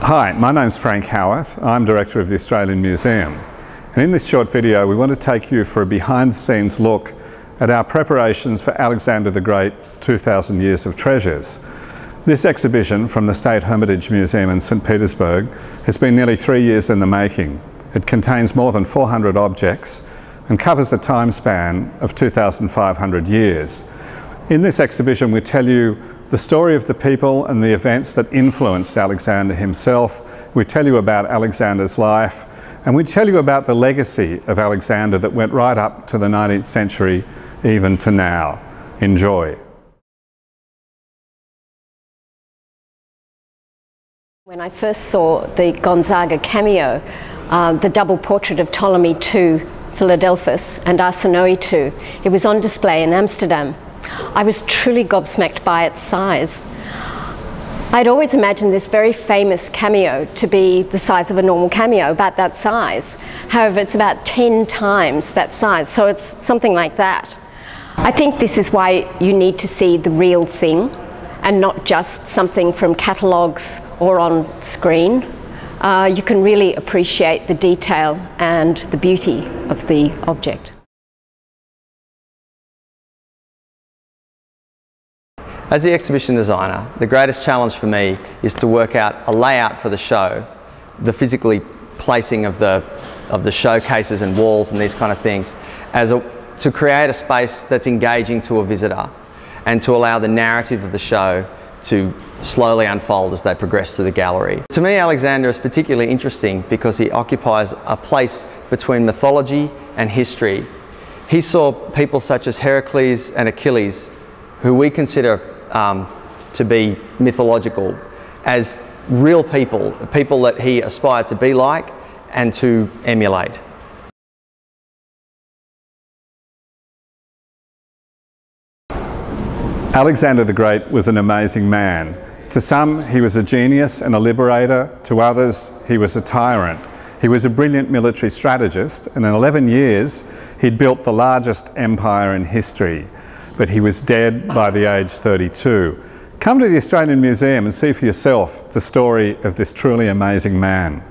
Hi, my name's Frank Howarth. I'm Director of the Australian Museum. And in this short video, we want to take you for a behind the scenes look at our preparations for Alexander the Great 2000 Years of Treasures. This exhibition from the State Hermitage Museum in St Petersburg has been nearly three years in the making. It contains more than 400 objects and covers a time span of 2,500 years. In this exhibition, we tell you the story of the people and the events that influenced Alexander himself. We tell you about Alexander's life and we tell you about the legacy of Alexander that went right up to the 19th century, even to now. Enjoy. When I first saw the Gonzaga cameo, uh, the double portrait of Ptolemy II Philadelphus and Arsinoe II, it was on display in Amsterdam. I was truly gobsmacked by its size. I'd always imagined this very famous cameo to be the size of a normal cameo, about that size. However, it's about 10 times that size, so it's something like that. I think this is why you need to see the real thing and not just something from catalogues or on screen. Uh, you can really appreciate the detail and the beauty of the object. As the exhibition designer, the greatest challenge for me is to work out a layout for the show, the physically placing of the, of the showcases and walls and these kind of things, as a, to create a space that's engaging to a visitor and to allow the narrative of the show to slowly unfold as they progress through the gallery. To me, Alexander is particularly interesting because he occupies a place between mythology and history. He saw people such as Heracles and Achilles, who we consider um, to be mythological as real people, people that he aspired to be like and to emulate. Alexander the Great was an amazing man. To some, he was a genius and a liberator. To others, he was a tyrant. He was a brilliant military strategist, and in 11 years, he'd built the largest empire in history but he was dead by the age 32. Come to the Australian Museum and see for yourself the story of this truly amazing man.